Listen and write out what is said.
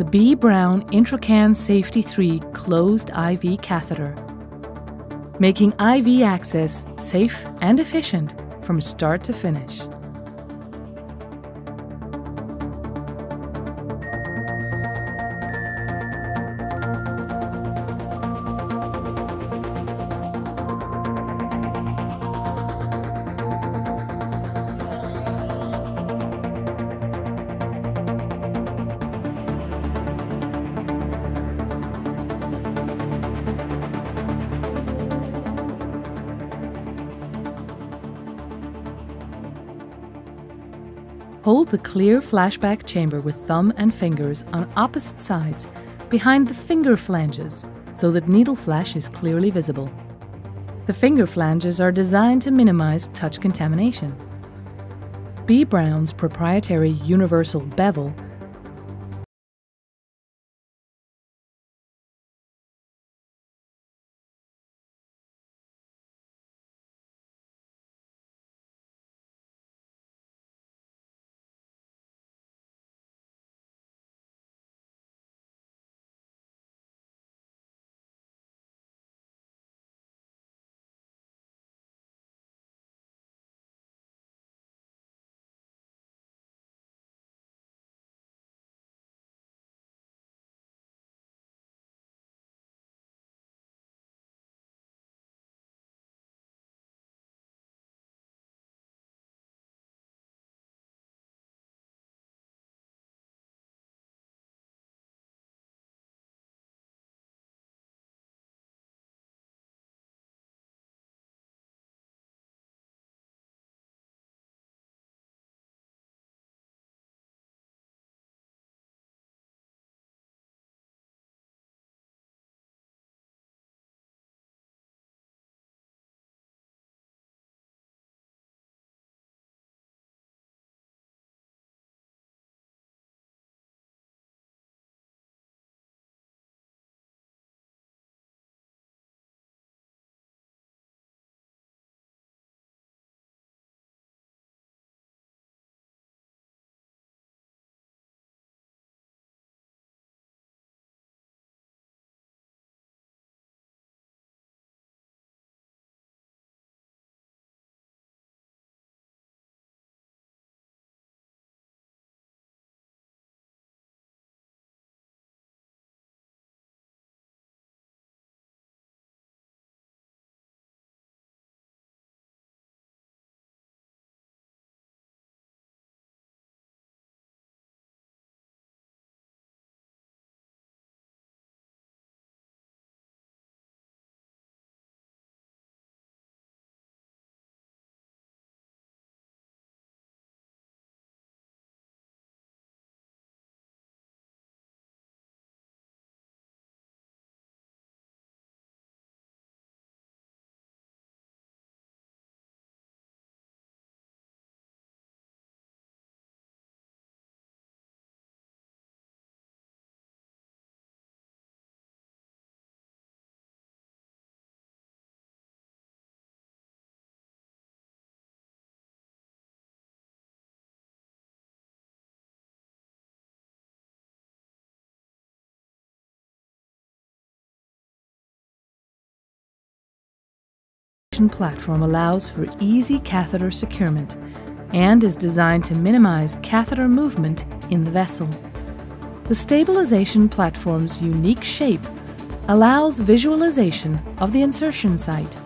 the B. Braun Introcan Safety 3 closed IV catheter, making IV access safe and efficient from start to finish. Hold the clear flashback chamber with thumb and fingers on opposite sides behind the finger flanges so that needle flash is clearly visible. The finger flanges are designed to minimize touch contamination. B. Braun's proprietary universal bevel platform allows for easy catheter securement and is designed to minimize catheter movement in the vessel. The stabilization platform's unique shape allows visualization of the insertion site